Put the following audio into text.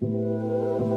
Música